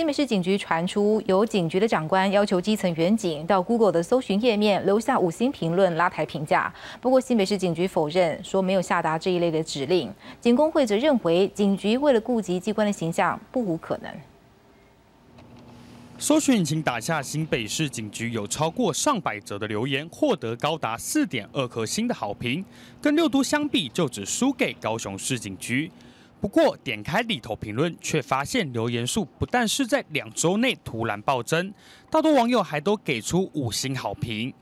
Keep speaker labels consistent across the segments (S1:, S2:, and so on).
S1: 新北市警局传出，有警局的长官要求基层员警到 Google 的搜寻页面留下五星评论拉抬评价。不过新北市警局否认，说没有下达这一类的指令。警工会则认为，警局为了顾及机关的形象，不无可能。
S2: 搜寻引擎打下新北市警局有超过上百则的留言，获得高达四点二颗星的好评，跟六都相比，就只输给高雄市警局。不过，点开里头评论，却发现留言数不但是在两周内突然暴增，大多网友还都给出五星好评。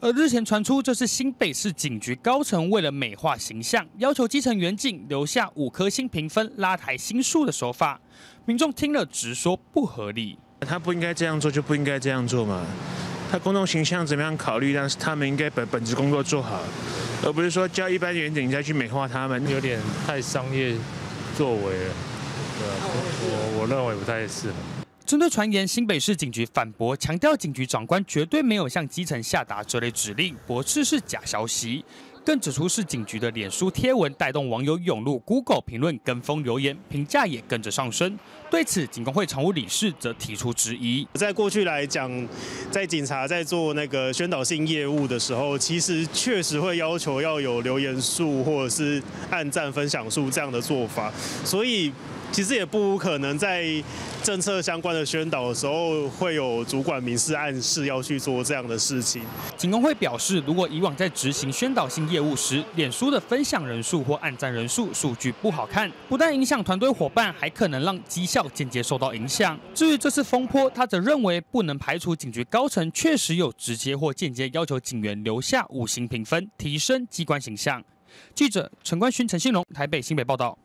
S2: 而日前传出，这是新北市警局高层为了美化形象，要求基层员警留下五颗星评分，拉抬星数的手法，民众听了直说不合理。
S3: 他不应该这样做，就不应该这样做嘛。他公众形象怎么样考虑，但是他们应该把本职工作做好，而不是说叫一般员警再去美化他们，
S4: 有点太商业。作为，对，我我认为不太适合。
S2: 针对传言，新北市警局反驳，强调警局长官绝对没有向基层下达这类指令，驳斥是假消息。更指出是警局的脸书贴文带动网友涌入 Google 评论跟风留言，评价也跟着上升。对此，警工会常务理事则提出质疑。
S5: 在过去来讲，在警察在做那个宣导性业务的时候，其实确实会要求要有留言数或者是按赞分享数这样的做法，所以。其实也不可能在政策相关的宣导的时候，会有主管明示暗示要去做这样的事情。
S2: 警工会表示，如果以往在执行宣导性业务时，脸书的分享人数或按赞人数数据不好看，不但影响团队伙伴，还可能让绩效间接受到影响。至于这次风波，他则认为不能排除警局高层确实有直接或间接要求警员留下五星评分，提升机关形象。记者陈冠勋、陈信龙台北新北报道。